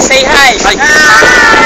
Say hi. Hi. hi.